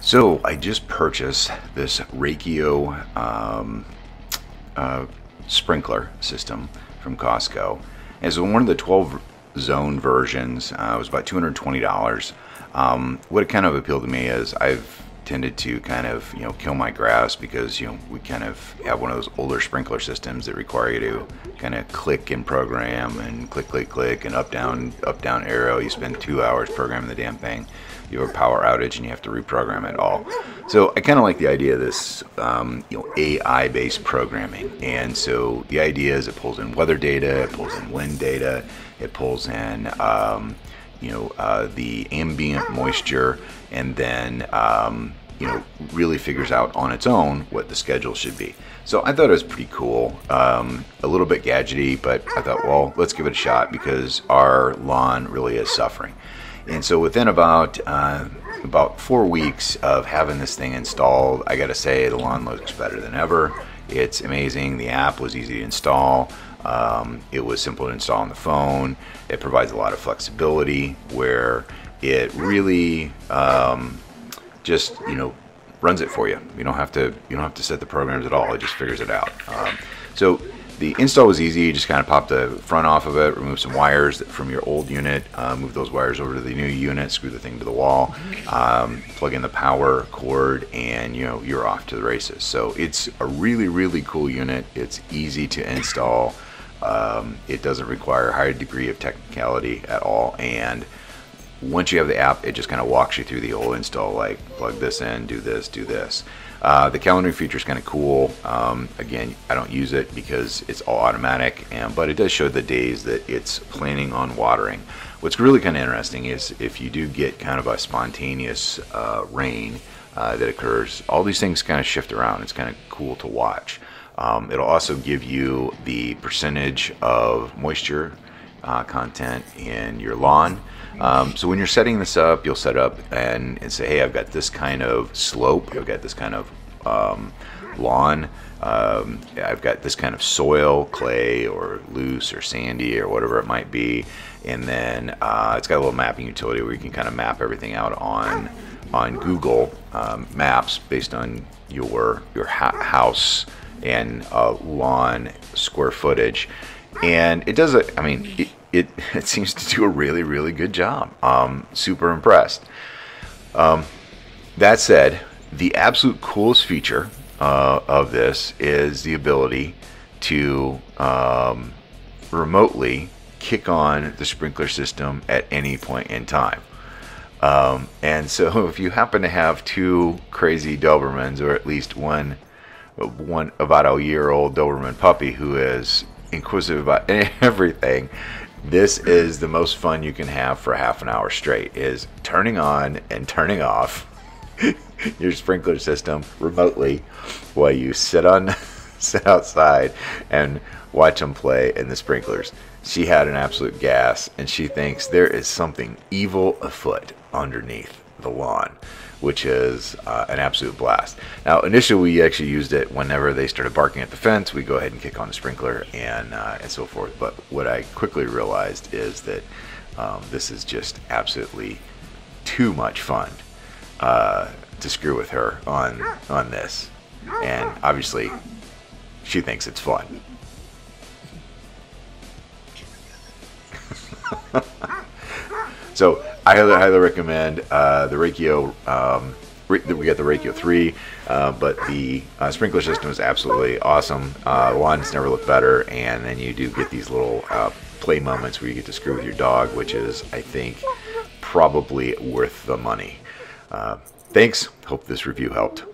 So I just purchased this Rachio um, uh, sprinkler system from Costco. It's one of the 12 zone versions. Uh, it was about $220. Um, what kind of appealed to me is I've tended to kind of you know kill my grass because you know we kind of have one of those older sprinkler systems that require you to kind of click and program and click click click and up down up down arrow. You spend two hours programming the damn thing. You have a power outage and you have to reprogram it all. So I kind of like the idea of this um, you know AI based programming. And so the idea is it pulls in weather data it pulls in wind data it pulls in um, you know uh, the ambient moisture and then um, you know, really figures out on its own what the schedule should be. So I thought it was pretty cool. Um, a little bit gadgety, but I thought, well, let's give it a shot because our lawn really is suffering. And so within about uh, about four weeks of having this thing installed, I got to say the lawn looks better than ever. It's amazing. The app was easy to install. Um, it was simple to install on the phone. It provides a lot of flexibility where it really um, just you know runs it for you. You don't have to you don't have to set the programs at all. It just figures it out. Um, so the install was easy. You just kind of pop the front off of it, remove some wires from your old unit, uh, move those wires over to the new unit, screw the thing to the wall, um, plug in the power cord, and you know you're off to the races. So it's a really really cool unit. It's easy to install. Um, it doesn't require a high degree of technicality at all, and once you have the app, it just kind of walks you through the whole install, like plug this in, do this, do this. Uh, the calendaring feature is kind of cool. Um, again, I don't use it because it's all automatic, and but it does show the days that it's planning on watering. What's really kind of interesting is if you do get kind of a spontaneous uh, rain uh, that occurs, all these things kind of shift around. It's kind of cool to watch. Um, it'll also give you the percentage of moisture uh, content in your lawn. Um, so when you're setting this up, you'll set up and, and, say, hey, I've got this kind of slope, I've got this kind of um, lawn, um, I've got this kind of soil, clay or loose or sandy or whatever it might be. And then uh, it's got a little mapping utility where you can kind of map everything out on on Google um, Maps based on your your house and uh, lawn square footage. And it does, a, I mean, it, it, it seems to do a really, really good job. Um, super impressed. Um, that said, the absolute coolest feature uh, of this is the ability to um, remotely kick on the sprinkler system at any point in time. Um, and so if you happen to have two crazy Dobermans, or at least one, one about a year old Doberman puppy who is inquisitive about everything, this is the most fun you can have for half an hour straight is turning on and turning off your sprinkler system remotely while you sit on sit outside and watch them play in the sprinklers. She had an absolute gas and she thinks there is something evil afoot underneath the lawn which is uh, an absolute blast. Now, initially, we actually used it whenever they started barking at the fence. We go ahead and kick on the sprinkler and uh, and so forth. But what I quickly realized is that um, this is just absolutely too much fun uh, to screw with her on on this, and obviously, she thinks it's fun. so I highly, highly recommend uh, the Rachio. Um, we got the Rachio 3, uh, but the uh, sprinkler system is absolutely awesome. Uh, lawns never look better, and then you do get these little uh, play moments where you get to screw with your dog, which is, I think, probably worth the money. Uh, thanks. Hope this review helped.